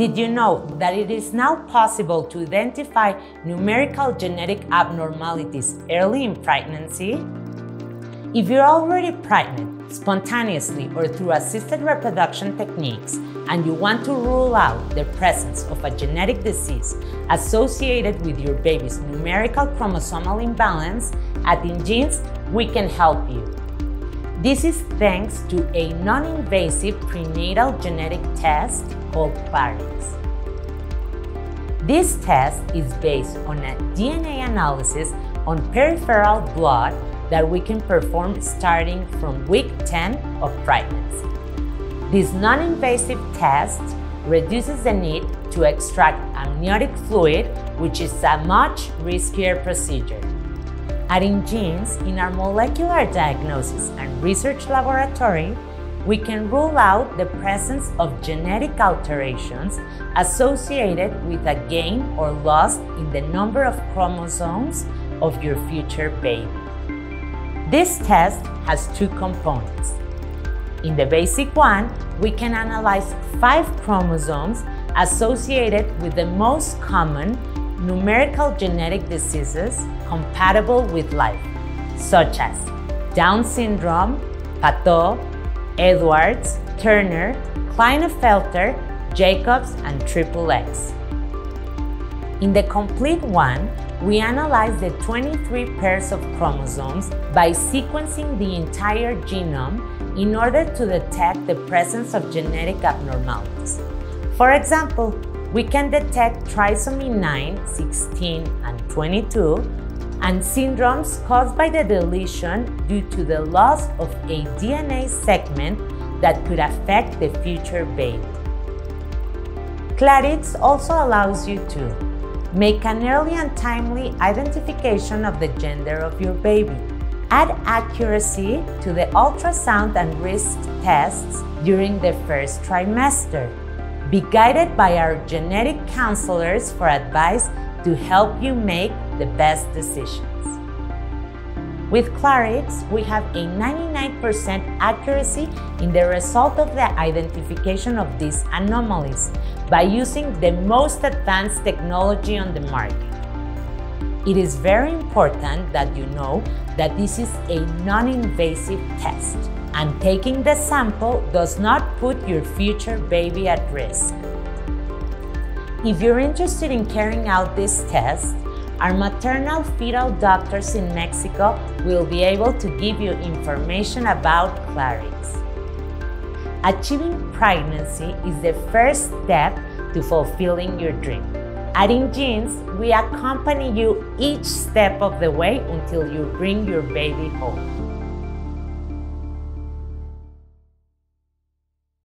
Did you know that it is now possible to identify numerical genetic abnormalities early in pregnancy? If you're already pregnant, spontaneously or through assisted reproduction techniques, and you want to rule out the presence of a genetic disease associated with your baby's numerical chromosomal imbalance, at InGenes we can help you. This is thanks to a non-invasive prenatal genetic test called Clarix. This test is based on a DNA analysis on peripheral blood that we can perform starting from week 10 of pregnancy. This non-invasive test reduces the need to extract amniotic fluid, which is a much riskier procedure. At genes in our molecular diagnosis and research laboratory, we can rule out the presence of genetic alterations associated with a gain or loss in the number of chromosomes of your future baby. This test has two components. In the basic one, we can analyze five chromosomes associated with the most common numerical genetic diseases compatible with life, such as Down syndrome, Patau, Edwards, Turner, Klinefelter, Jacobs, and Triple X. In the complete one, we analyze the 23 pairs of chromosomes by sequencing the entire genome in order to detect the presence of genetic abnormalities. For example, we can detect trisomy 9, 16, and 22, and syndromes caused by the deletion due to the loss of a DNA segment that could affect the future baby. Clarix also allows you to make an early and timely identification of the gender of your baby, add accuracy to the ultrasound and risk tests during the first trimester, be guided by our genetic counselors for advice to help you make the best decisions. With Clarix, we have a 99% accuracy in the result of the identification of these anomalies by using the most advanced technology on the market. It is very important that you know that this is a non-invasive test and taking the sample does not put your future baby at risk. If you're interested in carrying out this test, our maternal fetal doctors in Mexico will be able to give you information about Clarix. Achieving pregnancy is the first step to fulfilling your dream. At InGenes, we accompany you each step of the way until you bring your baby home.